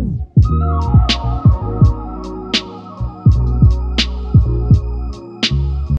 Woo!